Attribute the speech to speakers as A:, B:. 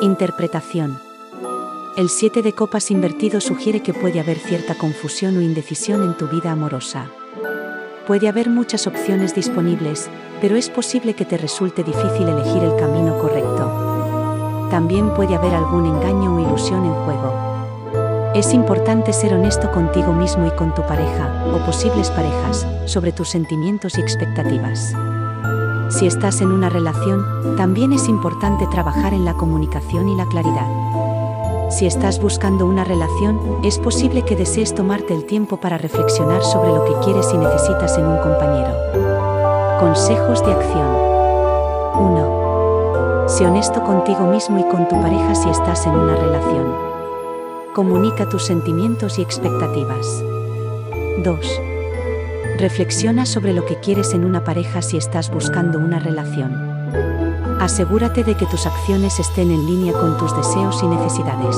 A: Interpretación. El 7 de copas invertido sugiere que puede haber cierta confusión o indecisión en tu vida amorosa. Puede haber muchas opciones disponibles, pero es posible que te resulte difícil elegir el camino correcto. También puede haber algún engaño o ilusión en juego. Es importante ser honesto contigo mismo y con tu pareja, o posibles parejas, sobre tus sentimientos y expectativas. Si estás en una relación, también es importante trabajar en la comunicación y la claridad. Si estás buscando una relación, es posible que desees tomarte el tiempo para reflexionar sobre lo que quieres y necesitas en un compañero. Consejos de acción. 1. Sé honesto contigo mismo y con tu pareja si estás en una relación. Comunica tus sentimientos y expectativas. 2. Reflexiona sobre lo que quieres en una pareja si estás buscando una relación. Asegúrate de que tus acciones estén en línea con tus deseos y necesidades.